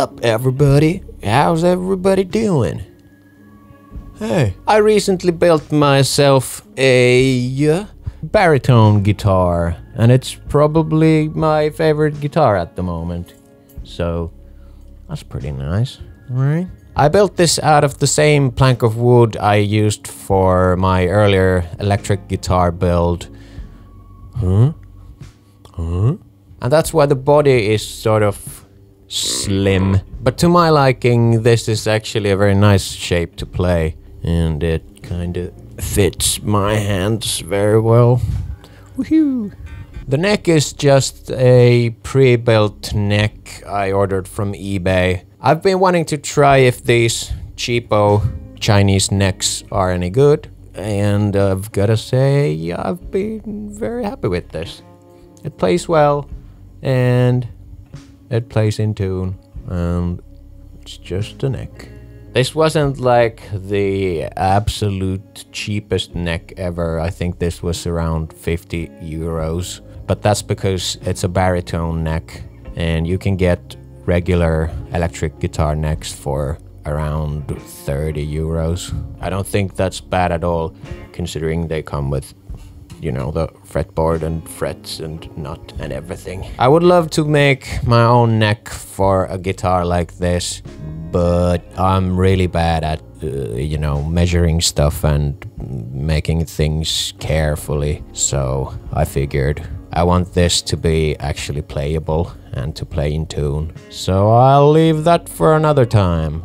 Up, everybody? How's everybody doing? Hey, I recently built myself a uh, baritone guitar, and it's probably my favorite guitar at the moment. So, that's pretty nice, right? I built this out of the same plank of wood I used for my earlier electric guitar build. Huh? Huh? And that's why the body is sort of slim. But to my liking, this is actually a very nice shape to play. And it kind of fits my hands very well. Woohoo! The neck is just a pre-built neck I ordered from eBay. I've been wanting to try if these cheapo Chinese necks are any good. And I've gotta say, I've been very happy with this. It plays well, and it plays in tune, and it's just a neck. This wasn't like the absolute cheapest neck ever. I think this was around 50 euros. But that's because it's a baritone neck, and you can get regular electric guitar necks for around 30 euros. I don't think that's bad at all, considering they come with you know, the fretboard and frets and nut and everything. I would love to make my own neck for a guitar like this, but I'm really bad at, uh, you know, measuring stuff and making things carefully. So I figured I want this to be actually playable and to play in tune. So I'll leave that for another time.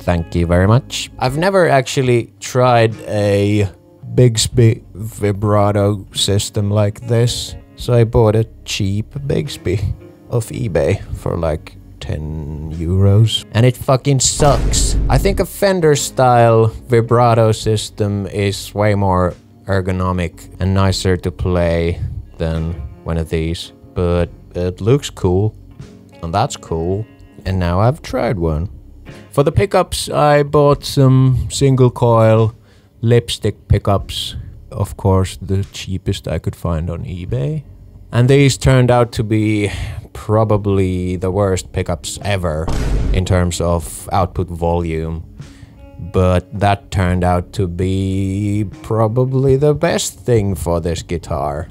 Thank you very much. I've never actually tried a Bigsby vibrato system like this. So I bought a cheap Bigsby off eBay for like 10 euros. And it fucking sucks. I think a Fender style vibrato system is way more ergonomic and nicer to play than one of these. But it looks cool. And that's cool. And now I've tried one. For the pickups, I bought some single coil lipstick pickups, of course, the cheapest I could find on eBay. And these turned out to be probably the worst pickups ever in terms of output volume. But that turned out to be probably the best thing for this guitar.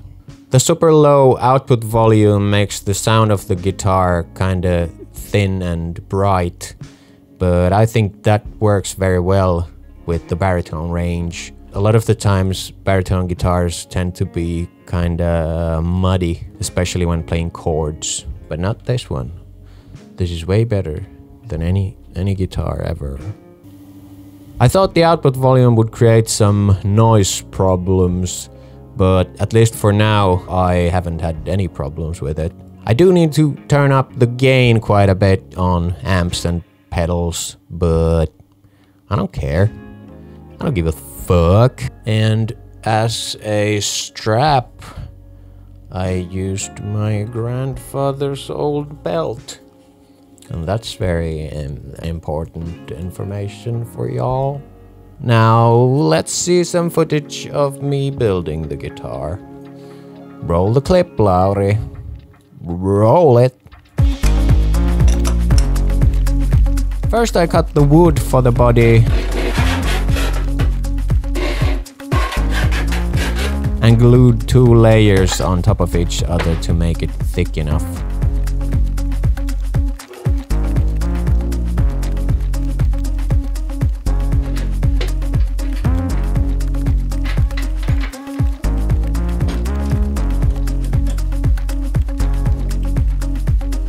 The super low output volume makes the sound of the guitar kinda thin and bright, but I think that works very well with the baritone range. A lot of the times, baritone guitars tend to be kinda muddy, especially when playing chords, but not this one. This is way better than any, any guitar ever. I thought the output volume would create some noise problems, but at least for now, I haven't had any problems with it. I do need to turn up the gain quite a bit on amps and pedals, but I don't care. I don't give a fuck. And as a strap, I used my grandfather's old belt. And that's very um, important information for y'all. Now, let's see some footage of me building the guitar. Roll the clip, Lauri. Roll it. First I cut the wood for the body and glued two layers on top of each other to make it thick enough.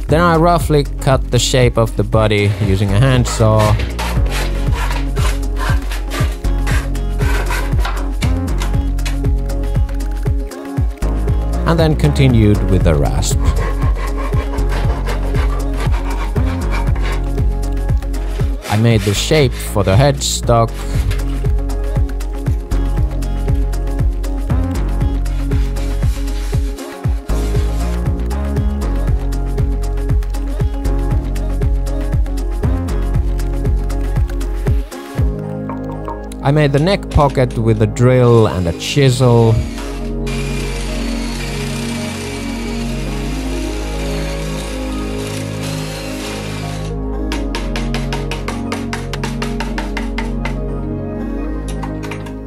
Then I roughly cut the shape of the body using a handsaw and then continued with the rasp. I made the shape for the headstock I made the neck pocket with a drill and a chisel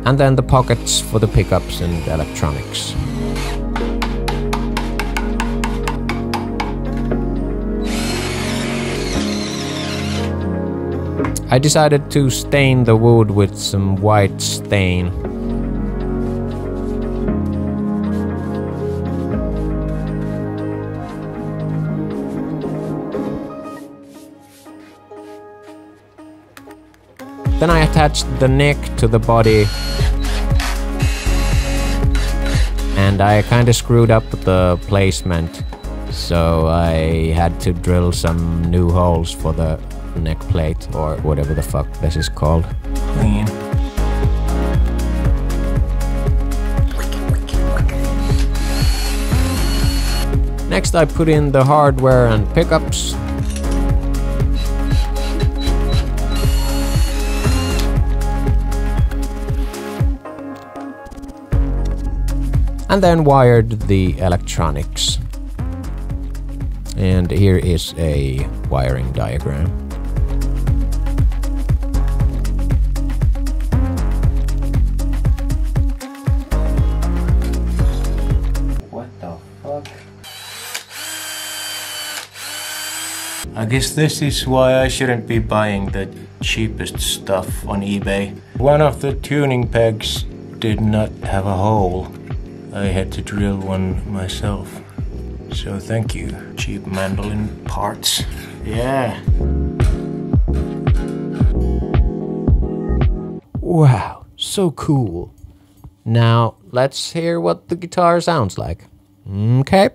And then the pockets for the pickups and electronics. I decided to stain the wood with some white stain. Then I attached the neck to the body and I kinda screwed up the placement so I had to drill some new holes for the neck plate or whatever the fuck this is called. Next I put in the hardware and pickups. And then wired the electronics. And here is a wiring diagram. What the fuck? I guess this is why I shouldn't be buying the cheapest stuff on eBay. One of the tuning pegs did not have a hole. I had to drill one myself. So thank you, cheap mandolin parts. Yeah. Wow, so cool. Now, let's hear what the guitar sounds like. Okay.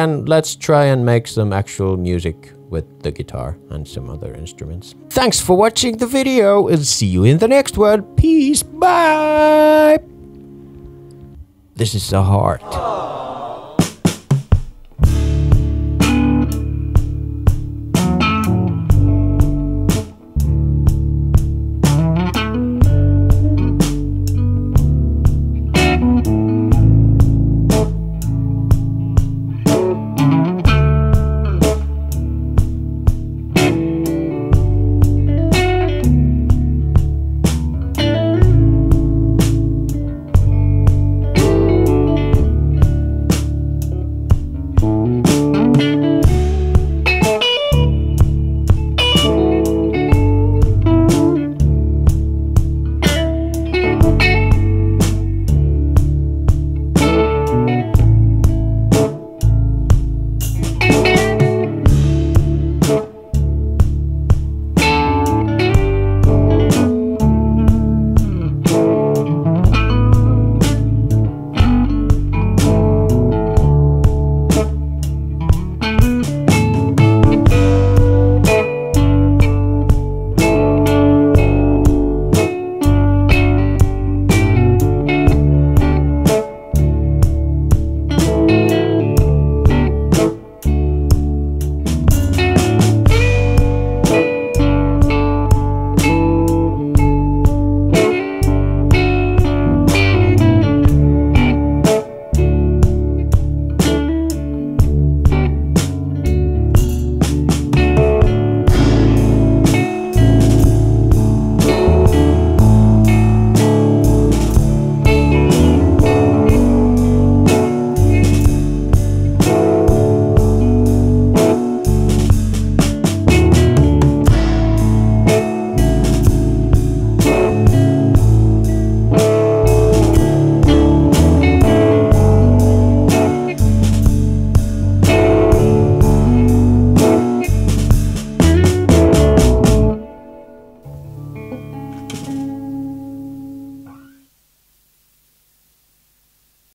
Then let's try and make some actual music with the guitar and some other instruments. Thanks for watching the video and see you in the next one. Peace. Bye. This is a heart.